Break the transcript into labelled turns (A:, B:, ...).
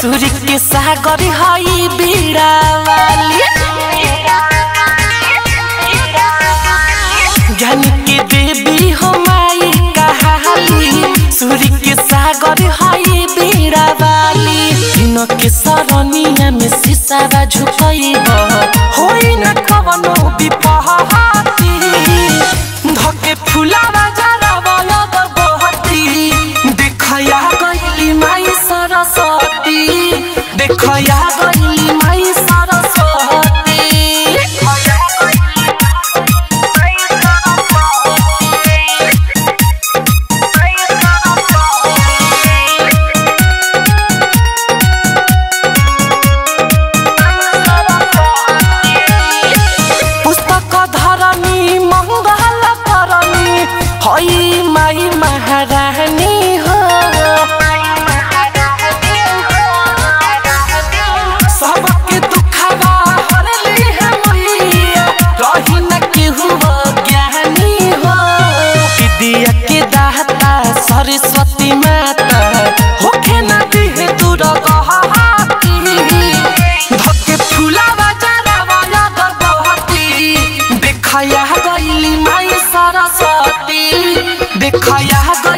A: सूर्य के सागर हई बीड़ा वाली। ज्ञान के देवी हो माई कहाली सूर्य के सागर हई बीड़ा वाली। के सरनिया में सिसारा झुकई हो। न कवनो विपहा खया गई दिखाया गई माई सरस्वती दिखाया गई